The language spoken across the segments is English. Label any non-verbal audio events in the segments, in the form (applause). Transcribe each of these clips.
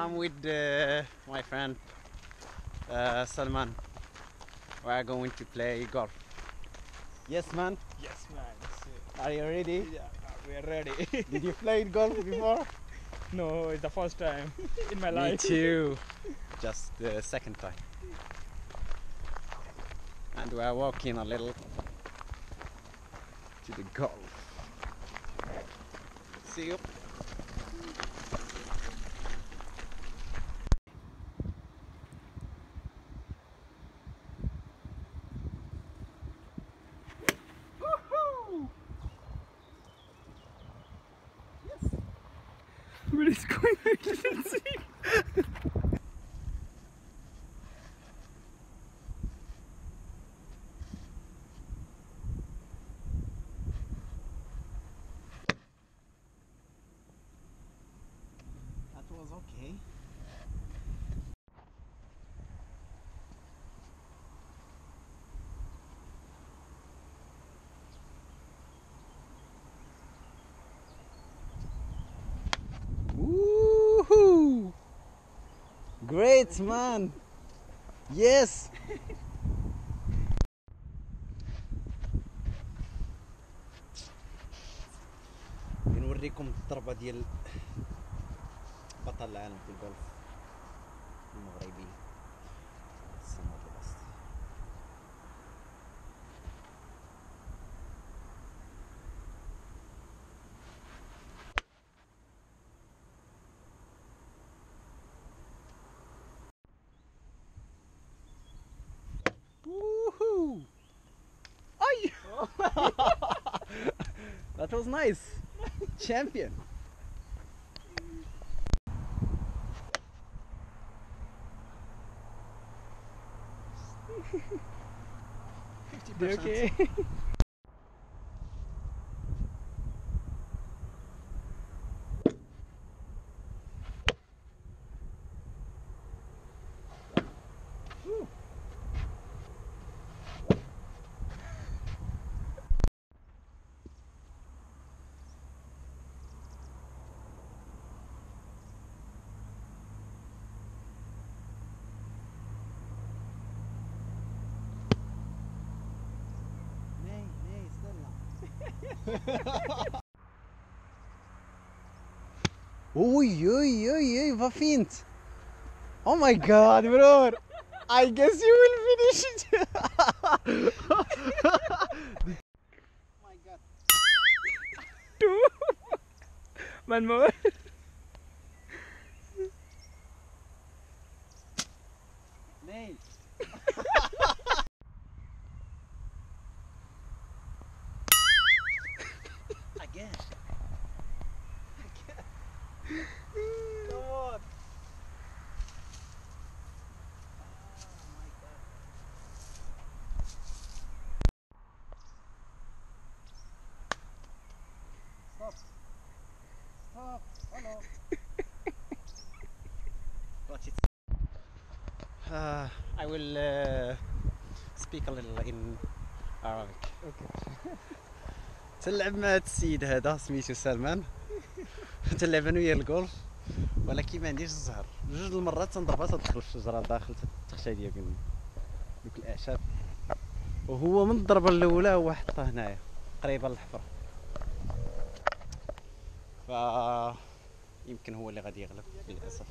I'm with uh, my friend uh, Salman. We are going to play golf. Yes, man. Yes, man. Are you ready? yeah, we are ready. (laughs) Did you play golf before? (laughs) no, it's the first time (laughs) in my life. Me life. too. Just the second time. And we are walking a little to the golf. See you. Alles gut. Great man! Yes! بنوريكم الضربة ديال بطل العالم في الجولف المغربي nice! Champion! You okay? (laughs) oj, oj, oj, oj, vad fint! Oh my god, bror! I guess you will finish it! (laughs) oh my god. Two. One more. Little in Arabic. تلعب مع هاد السيد هذا سميتو سلمان. تلعب أنا وياه الجولف ولكن ما عنديش الزهر. جوج المرات تنضربها تدخل الشجرة داخل تخشى ليا دوك الأعشاب. وهو من الضربة الأولى هو حطها هنايا قريبة للحفرة. ف يمكن هو اللي غادي يغلب للأسف.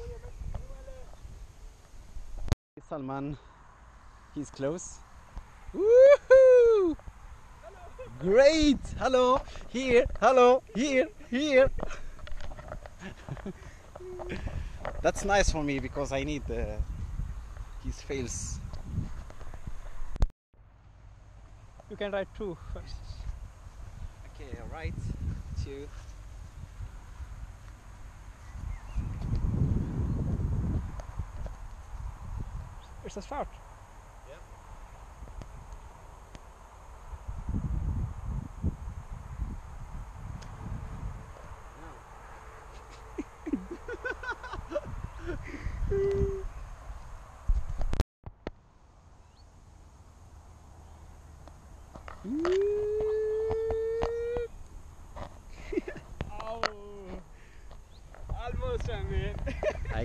سلمان. He's close. Woohoo! Great! Hello! Here! Hello! Here! Here! (laughs) That's nice for me because I need uh, his fails. You can write two first. Okay, right. Two. It's a start.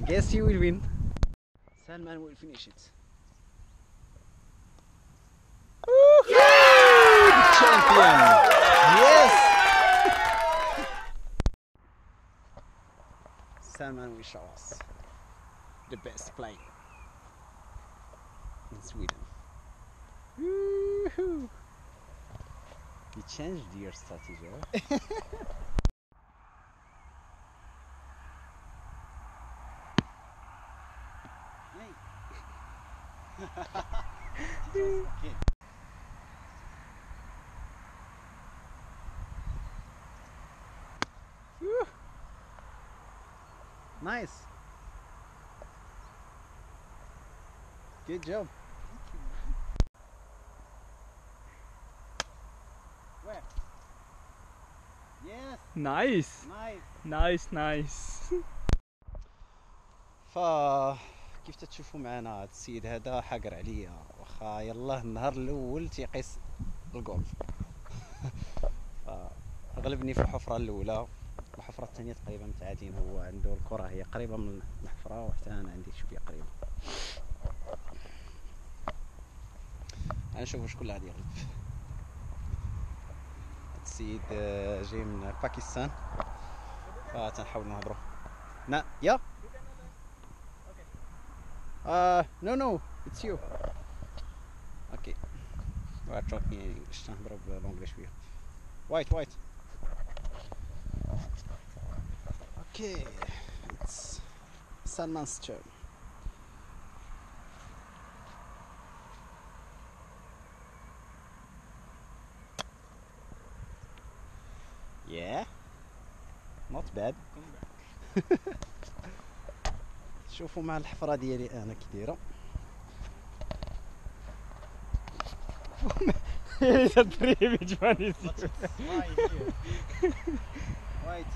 Guess you will win. Salman will finish it. Champion! Yes! Salman will show us the best plane in Sweden. Woohoo! You changed your strategy. (laughs) okay. (laughs) Whew. Nice. Good job. Where? Yes, Nice. nice. Nice, nice. (laughs) فكيف تشوفوا معنا هذا السيد هذا؟ حقر عليا. واخا يلاه النهار الأول تيقيس الجولف (laughs) غلبني في الحفرة الأولى الحفره الثانية تقريبا متعادلين. هو عنده الكرة هي قريبة من الحفرة وحتى أنا عندي شوية قريبة. غنشوفوا شكون اللي غادي يغلب. السيد آه، جاي من باكستان. فتنحاول نهضروا نا يا! Uh, no, no, it's you. Okay. We're talking in English. نهضروا بالانجلش شوية. White, white. Okay. It's Salman's turn. Yeah. Not bad. (laughs) شوفوا مع الحفرة ديالي أنا كي دايره وايت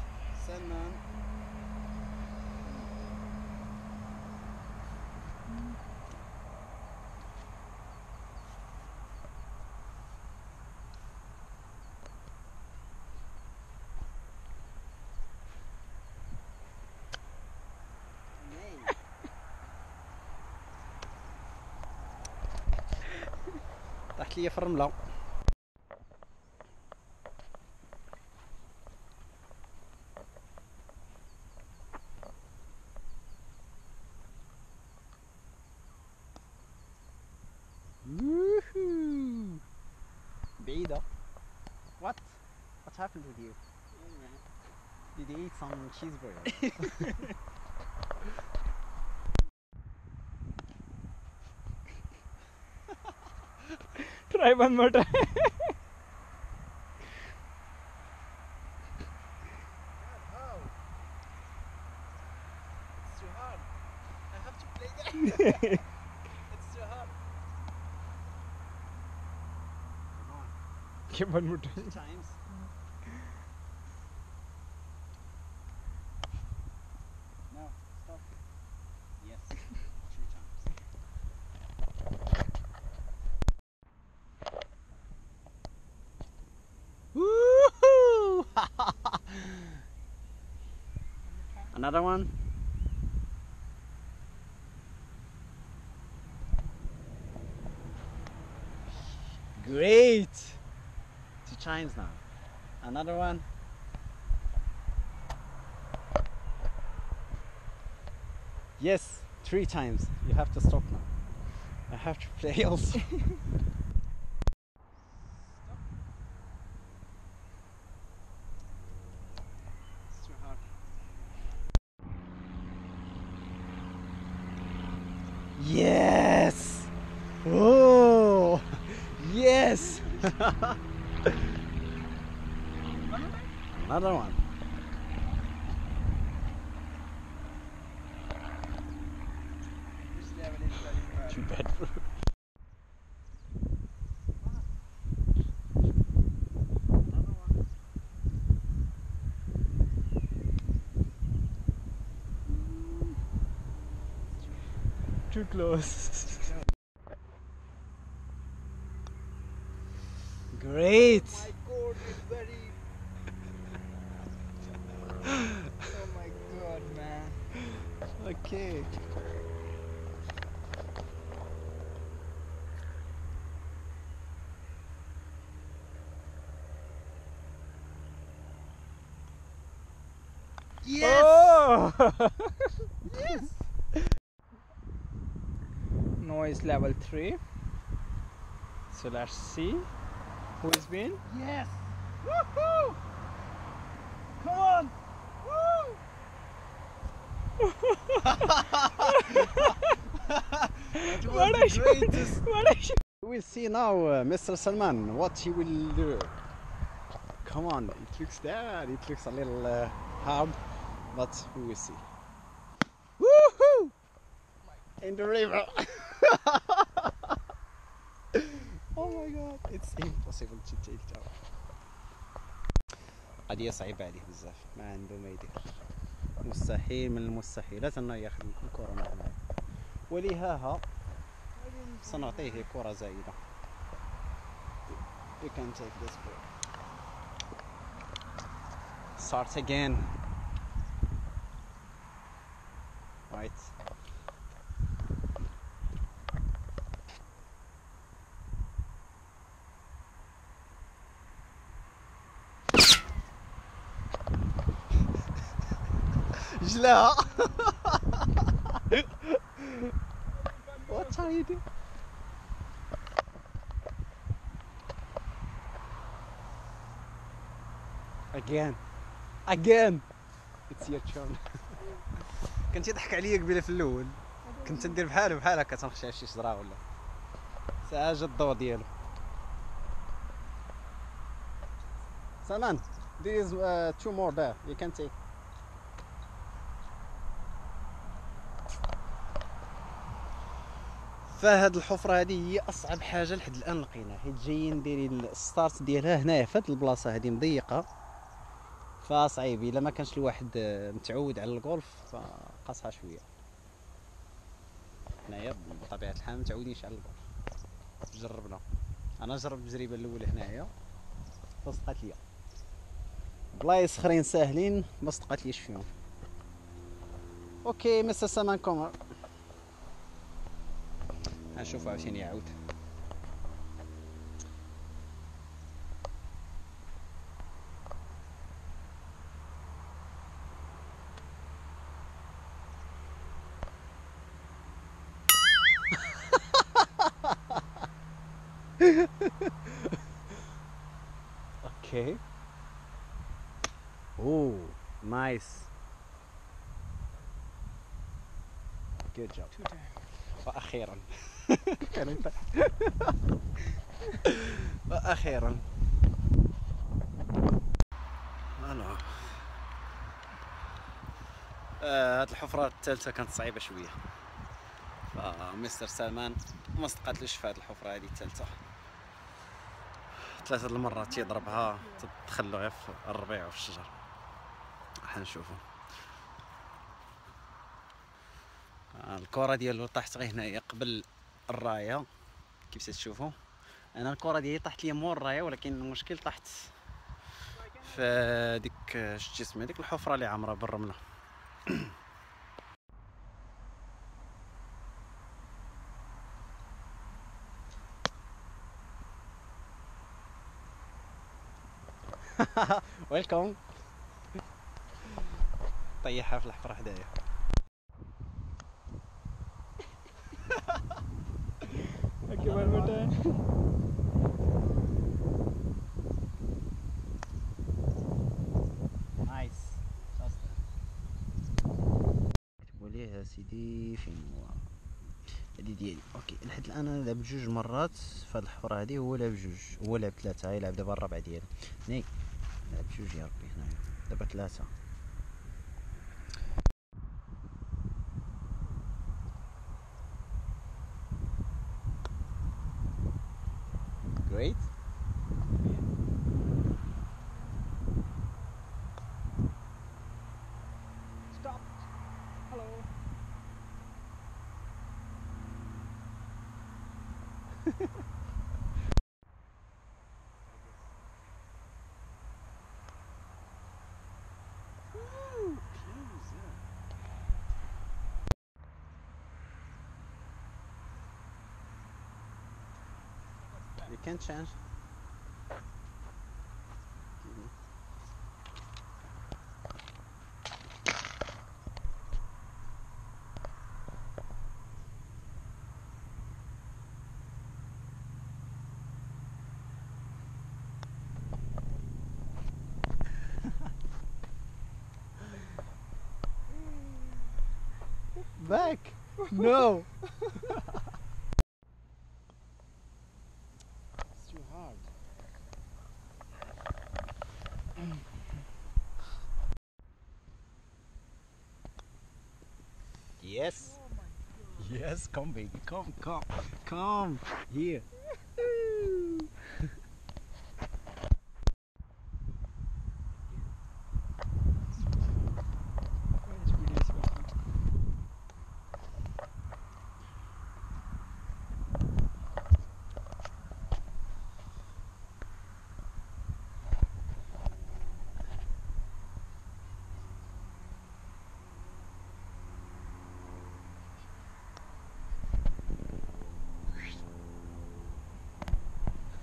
clear from long. What? What happened with you? Did you eat some cheeseburger? Try one (laughs) more time. How? It's too hard. I have to play that. it's too hard. Come on. Give one more Two time. times. No, stop. Yes, three times. Woohoo! Another one. Great! Two times now. Another one. Yes, three times. You have to stop now. I have to play (laughs) also. (laughs) It's too hard. Yes! Oh! Yes! Another one. Too bad for Too close. (laughs) Great! My cord is very. Okay. Yes! Oh! (laughs) yes! Noise level 3. So let's see who's been. Yes! Woohoo! What the a shot! greatest. What a shot! We'll see now, uh, Mr. Salman, what he will do. Come on, it looks there, it looks a little uh, hard, but we will see. Woohoo! In the river. (laughs) oh my god, it's impossible to take it out. قضية صعيبة عليه بزاف ما عنده ما يدير مستحيل من المستحيلات انه ياخذ الكرة معنا ولهذا سنعطيه كرة زائدة You can take this ball. Start again. Right. جلاها What are you doing? Again. Again. It's your turn. (laughs) كنت يضحك عليا قبيلة في الأول كنت ندير بحاله بحال هكا تنخشى شي شجره ولا ساعه جا الضوء ديالو سلمان there is uh, two more there you can take فهاد الحفرة هذه هي أصعب حاجة لحد الآن لقيناها. حيت جايين دايرين الستارت ديالها هنايا في البلاصة هذه مضيقة. فصعيب إلا ما كانش الواحد متعود على الجولف فقاصها شوية. هنايا بطبيعة الحال متعودينش على الجولف جربنا. أنا جربت التجربة الأولى هنايا. فصدقات ليا. بلايص أخرين ساهلين ما صدقات ليش فيهم أوكي مستر سامان كومر. هنشوفه عشان يعود. أوكي اوه نايس جود جوب وأخيرا. وأخيرا هذه آه الحفرة الثالثة كانت صعيبة شوية. فمستر سلمان ما صدقاتليش في هذه الحفرة هذه الثالثة. ثلاثة المرات تيضربها تدخل غير في الربيع وفي الشجر. راح نشوفوا آه، الكرة ديالو طاحت غير هنايا قبل الراية. كيف تشوفوا أنا الكرة ديالي طاحت لي مور الراية ولكن المشكل طاحت في ديك شتي اسمها ديك الحفرة اللي عامرة بالرملة ويلكم طيحها في الحفرة حدايا. Time. نايس كتبوا ليه سيدي فين هو؟ هادي ديالي. أوكي لحد الآن أنا لعبت جوج مرات في هاد الحفرة هادي هو لعب جوج هو لعب ثلاثة يلعب دابا الرابع ديالو. ني لعب جوج يا ربي هنايا. دابا ثلاثة. Great. Stop. Hello. You can change. Back! No! (laughs) It's too hard. Yes. Yes, come baby, come, come, come here.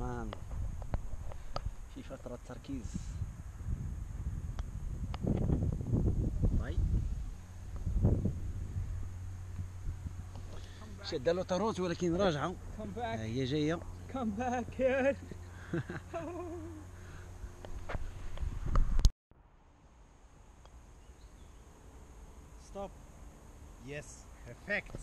الرحمن. في فترة تركيز. طيب. شاد له طروت ولكن راجعة. هي جاية. كم باك ستوب يس بيرفكت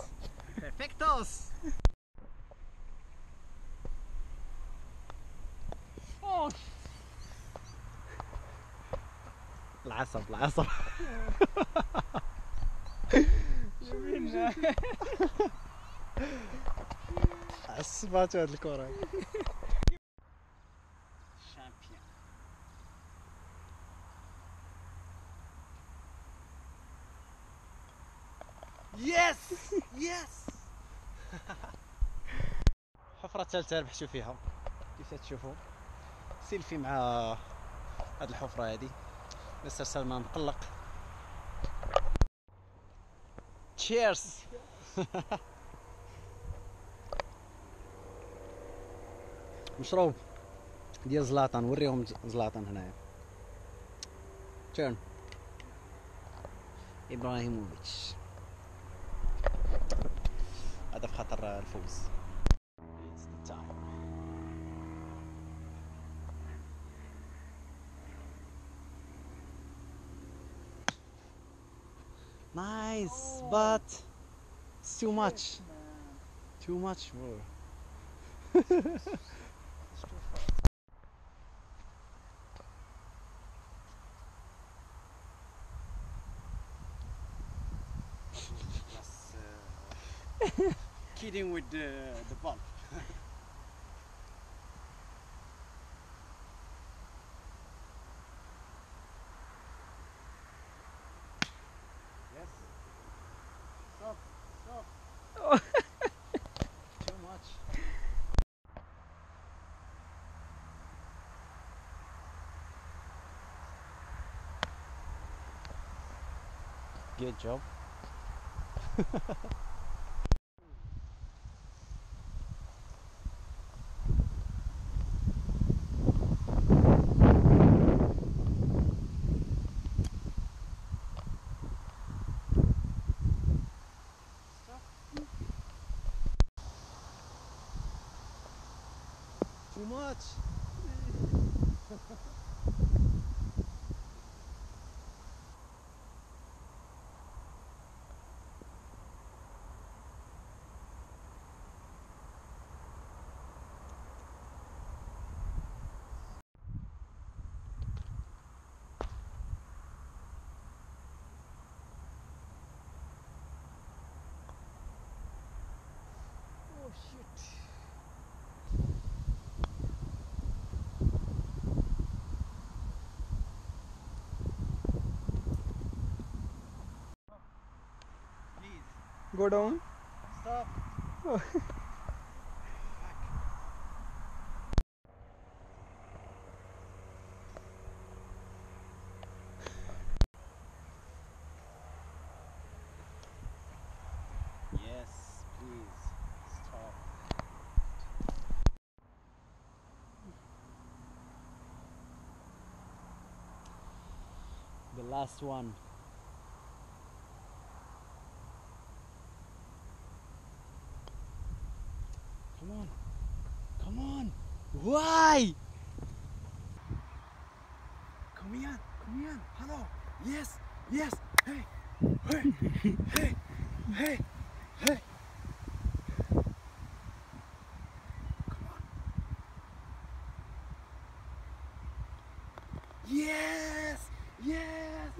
العصب العصب you mean uh, عصبات هاد الكرة. شامبيون يس يس حفرة ثالثة ربحتو فيها. كيف تشوفوا سيلفي مع هاد الحفرة هادي. مستر سلمان مقلق تشيرز (laughs) مشروب. ديال زلاطان وريهم زلاطان هنايا. تيرن إبراهيموفيتش. هذا في خاطر الفوز. Nice, but it's too much. Too much, bro. Just (laughs) uh, kidding with the, the ball. yes. Stop. Stop. Too much. Good job. Too much. Go down. Stop. (laughs) Yes, please. The last one. Come on. Come on. Why? Kom igen. Kom igen. Hallå. Yes. Yes. Hey. Hey. Hey. Hey. Hey. Come on. Yes. Yes.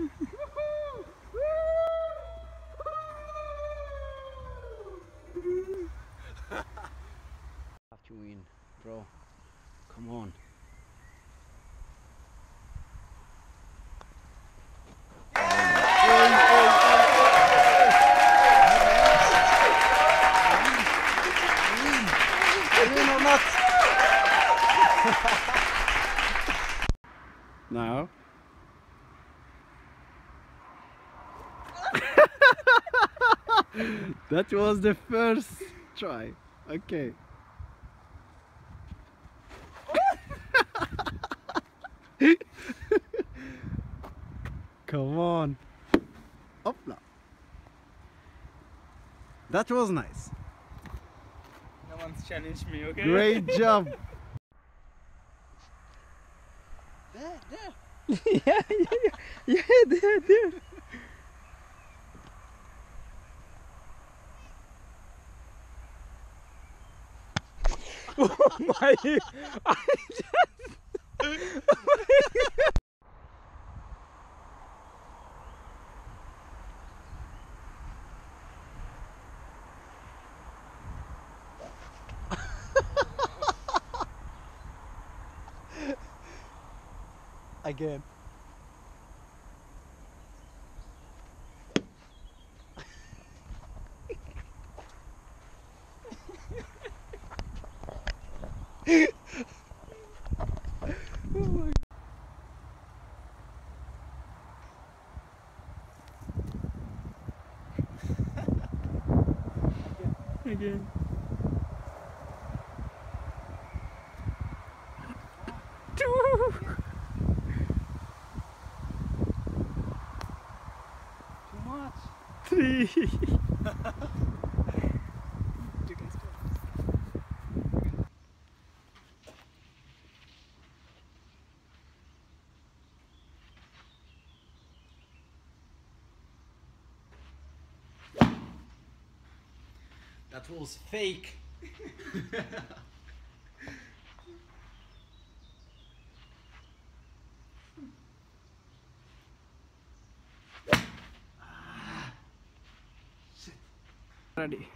Have to win, bro. Come on. Win or not? now. That was the first try. Okay. (laughs) Come on. Opla. That was nice. No one's challenged me, okay? Great (laughs) job. There, there. (laughs) yeah, yeah, yeah. Yeah, there, there. Oh my! I just. Again. Again. Two. Too much. Three. (laughs) That was fake. Ready.